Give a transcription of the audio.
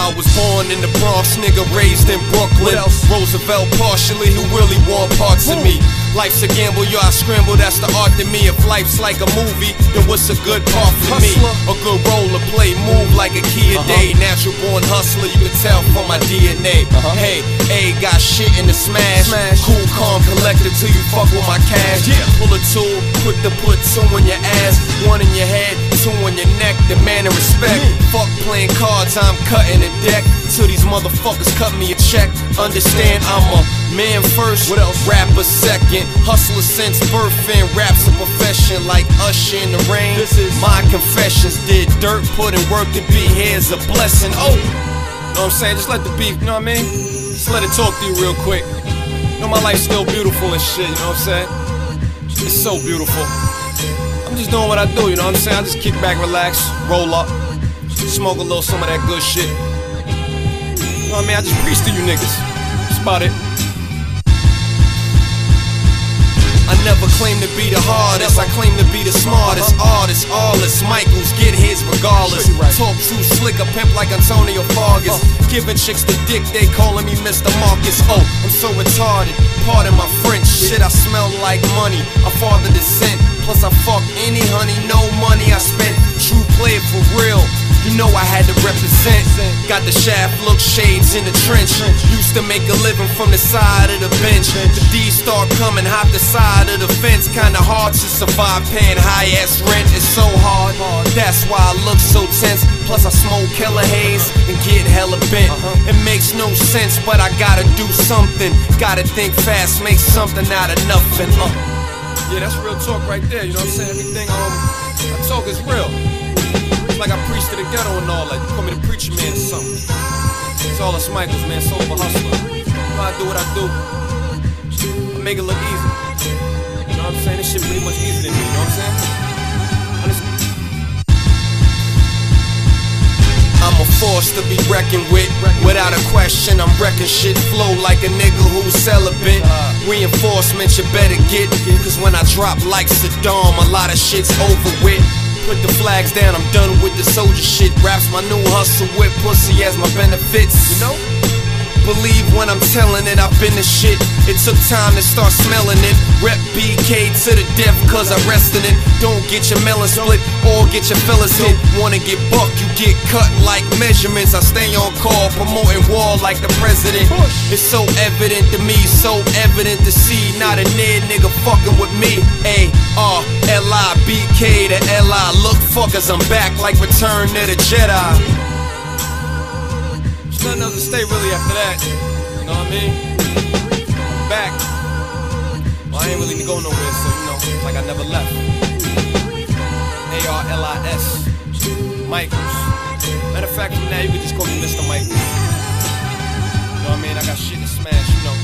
I was born in the Bronx, nigga, raised in Brooklyn. Roosevelt partially, who really want parts of me. Life's a gamble, yo, I scramble, that's the art to me. If life's like a movie, then what's a good part for me? A good role to play, move like a key a day. Natural born hustler, you can tell from my DNA. Hey, A got shit in the smash. Cool, calm, collected till you fuck with my cash. Pull a tool, quick to put two in your ass, one in your head, two on your neck. The man and respect. Fuck playing cards, I'm cutting the deck till these motherfuckers cut me a check. Understand, I'm a man first, what else? Rapper second, hustler since birth and rap's a profession like Usher in the rain. This is- my confessions. Did dirt, put in work to be here's a blessing. Oh, you know what I'm saying? Just let the beef, you know what I mean? Just let it talk to you real quick. You know my life's still beautiful and shit, you know what I'm saying? It's so beautiful. I'm just doing what I do, you know what I'm saying? I just kick back, relax, roll up, smoke a little some of that good shit. You know what I mean? I just preach to you niggas. That's about it. I never claim to be the hardest, I claim to be the smartest artist. Arlis Michaels get his regardless. Right. Talk too slick, a pimp like Antonio Fargas. Oh. Giving chicks the dick, they calling me Mr. Marcus. Oh, I'm so retarded. Pardon my French. Shit, I smell like money. A father descent. Plus, I fuck any honey, no money I spent. True player for real. You know I had to represent. Got the shaft look, shades in the trench. Used to make a living from the side of the bench. Start coming, hop the side of the fence. Kinda hard to survive paying high ass rent. It's so hard. That's why I look so tense. Plus I smoke killer haze and get hella bent. It makes no sense, but I gotta do something. Gotta think fast, make something out of nothing. Uh. Yeah, that's real talk right there. You know what I'm saying? Everything um I talk is real. It's like I preach to the ghetto and all. Like you call me the preacher man or something. It's Arlis Michaels, man. Soul of a hustler. I do what I do. I make it look easy. You know what I'm saying? This shit pretty much than me. You know what I'm saying? I'm a force to be reckoned with. Without a question, I'm wrecking shit. Flow like a nigga who's celibate. Reinforcement you better get. Cause when I drop like Saddam, a lot of shit's over with. Put the flags down, I'm done with the soldier shit. Raps my new hustle with pussy as my benefits. You know? Believe when I'm telling it, I've been the shit. It took time to start smelling it. Rep BK to the death, cause I rest in it. Don't get your melon split or get your fellas hit. Wanna get buck, you get cut like measurements. I stay on call, promoting war like the president. It's so evident to me, so evident to see. Not a near nigga fucking with me. A R L I B K to L I. Look, fuckers, I'm back like Return of the Jedi nothing to stay really after that. You know what I mean? I'm back. Well, I ain't really go nowhere, so you know, like I never left. A R L I S. Michaels. Matter of fact, now you can just call me Mr. Michaels. You know what I mean? I got shit to smash, you know.